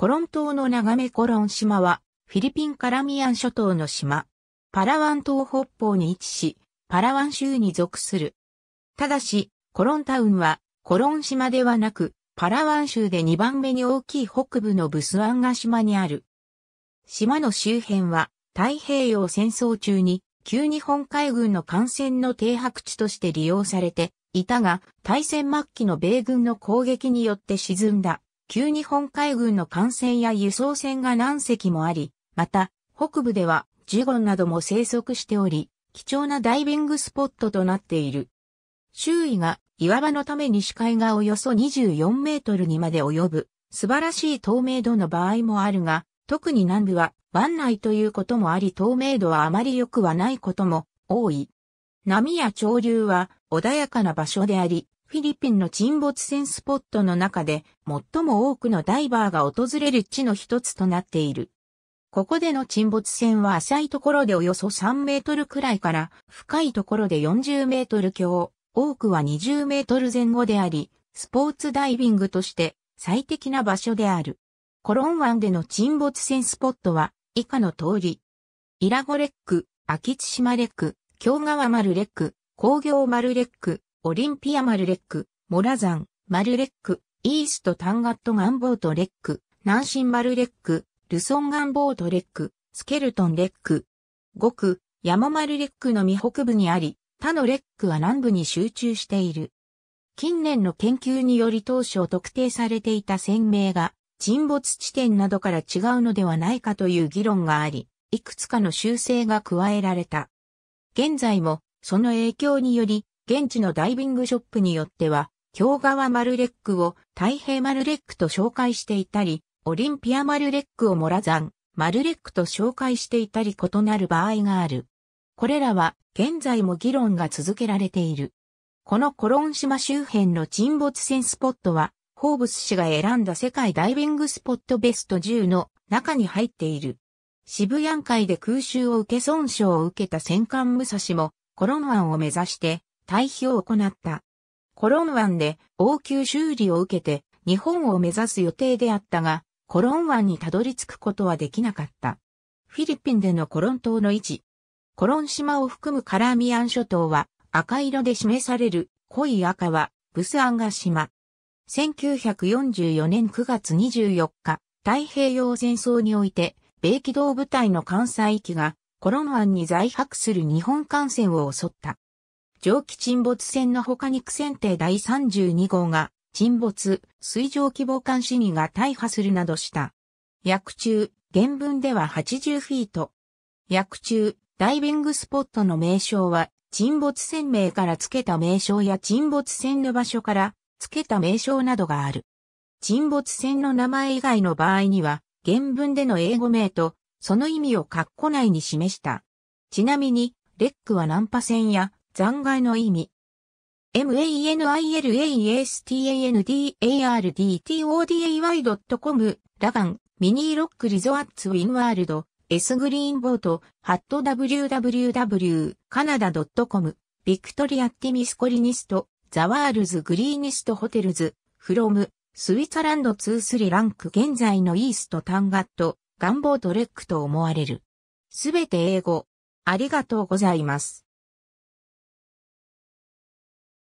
コロン島の長めコロン島は、フィリピンカラミアン諸島の島。パラワン島北方に位置し、パラワン州に属する。ただし、コロンタウンは、コロン島ではなく、パラワン州で2番目に大きい北部のブスアンガ島にある。島の周辺は、太平洋戦争中に、旧日本海軍の艦船の停泊地として利用されていたが、大戦末期の米軍の攻撃によって沈んだ。旧日本海軍の艦船や輸送船が何隻もあり、また、北部ではジュゴンなども生息しており、貴重なダイビングスポットとなっている。周囲が岩場のために視界がおよそ24メートルにまで及ぶ、素晴らしい透明度の場合もあるが、特に南部は湾内ということもあり透明度はあまり良くはないことも多い。波や潮流は穏やかな場所であり、フィリピンの沈没船スポットの中で最も多くのダイバーが訪れる地の一つとなっている。ここでの沈没船は浅いところでおよそ3メートルくらいから深いところで40メートル強、多くは20メートル前後であり、スポーツダイビングとして最適な場所である。コロン湾での沈没船スポットは以下の通り。イラゴレック、秋津島レック、京川丸レック、工業丸レック、オリンピアマルレック、モラザン、マルレック、イーストタンガットガンボートレック、南進マルレック、ルソンガンボートレック、スケルトンレック。5区、山丸レックの未北部にあり、他のレックは南部に集中している。近年の研究により当初特定されていた船名が沈没地点などから違うのではないかという議論があり、いくつかの修正が加えられた。現在もその影響により現地のダイビングショップによっては、京川マルレックを太平マルレックと紹介していたり、オリンピアマルレックをモラザン、マルレックと紹介していたり異なる場合がある。これらは現在も議論が続けられている。このコロン島周辺の沈没船スポットは、ホーブス氏が選んだ世界ダイビングスポットベスト10の中に入っている。渋谷海で空襲を受け損傷を受けた戦艦武蔵もコロン湾を目指して退避を行った。コロン湾で応急修理を受けて日本を目指す予定であったが、コロン湾にたどり着くことはできなかった。フィリピンでのコロン島の位置。コロン島を含むカラーミアン諸島は赤色で示される濃い赤はブスアンガ島。1944年9月24日、太平洋戦争において、米機動部隊の艦載機がコロン湾に在泊する日本艦船を襲った。蒸気沈没船の他に苦戦艇第32号が沈没、水上規模艦死にが大破するなどした。薬中、原文では80フィート。薬中、ダイビングスポットの名称は、沈没船名から付けた名称や沈没船の場所から付けた名称などがある。沈没船の名前以外の場合には、原文での英語名と、その意味を括弧内に示した。ちなみに、レックはナンパ船や残骸の意味。manilastandardtoday.com ラガン、ミニーロックリゾアッツウィンワールド、S グリーンボート、ハット www、カナダ .com、ビクトリアッ・ティミスコリニスト、ザワールズ・グリーニスト・ホテルズ、フロム、スイツァランド2スリランク。現在のイースト・タンガット、ガンボートレックと思われる。すべて英語。ありがとうございます。